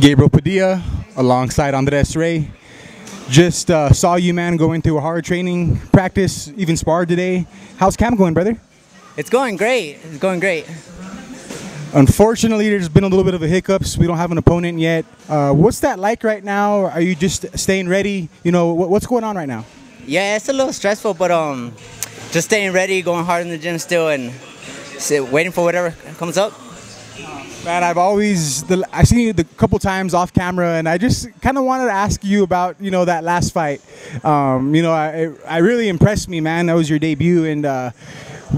Gabriel Padilla alongside Andres Rey. Just uh, saw you, man, going through a hard training practice, even sparred today. How's camp going, brother? It's going great. It's going great. Unfortunately, there's been a little bit of a hiccups. We don't have an opponent yet. Uh, what's that like right now? Are you just staying ready? You know, what, what's going on right now? Yeah, it's a little stressful, but um, just staying ready, going hard in the gym still, and sit, waiting for whatever comes up. Man, I've always the, I've seen you a couple times off camera, and I just kind of wanted to ask you about you know that last fight. Um, you know, I I really impressed me, man. That was your debut, and uh,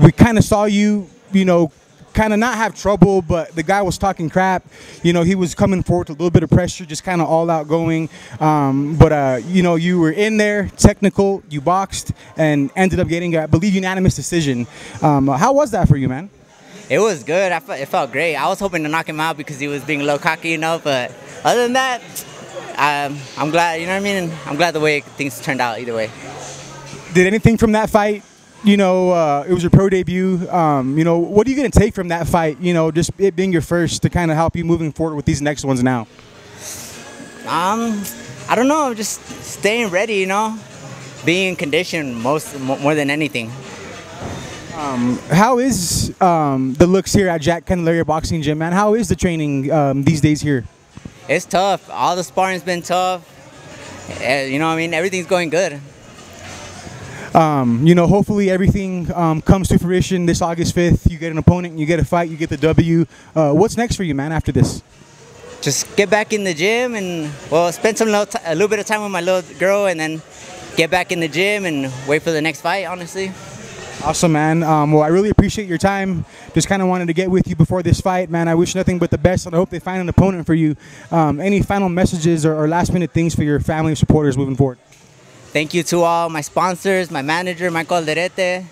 we kind of saw you, you know, kind of not have trouble, but the guy was talking crap. You know, he was coming forward with a little bit of pressure, just kind of all out going. Um, but uh, you know, you were in there, technical, you boxed, and ended up getting, I believe, unanimous decision. Um, how was that for you, man? It was good. I felt, it felt great. I was hoping to knock him out because he was being a little cocky, you know. But other than that, um, I'm glad. You know what I mean? I'm glad the way things turned out. Either way. Did anything from that fight? You know, uh, it was your pro debut. Um, you know, what are you going to take from that fight? You know, just it being your first to kind of help you moving forward with these next ones now. Um, I don't know. Just staying ready. You know, being in condition most more than anything. Um, how is um, the looks here at Jack Candelaria Boxing Gym, man? How is the training um, these days here? It's tough. All the sparring's been tough. Uh, you know, what I mean, everything's going good. Um, you know, hopefully everything um, comes to fruition this August 5th. You get an opponent, you get a fight, you get the W. Uh, what's next for you, man, after this? Just get back in the gym and, well, spend some little a little bit of time with my little girl and then get back in the gym and wait for the next fight, honestly. Awesome, man. Um, well, I really appreciate your time. Just kind of wanted to get with you before this fight, man. I wish nothing but the best, and I hope they find an opponent for you. Um, any final messages or, or last minute things for your family and supporters moving forward? Thank you to all my sponsors, my manager, Michael Alderete.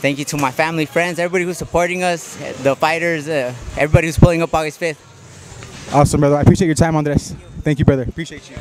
Thank you to my family, friends, everybody who's supporting us, the fighters, uh, everybody who's pulling up August 5th. Awesome, brother. I appreciate your time, Andres. Thank you, brother. Appreciate you.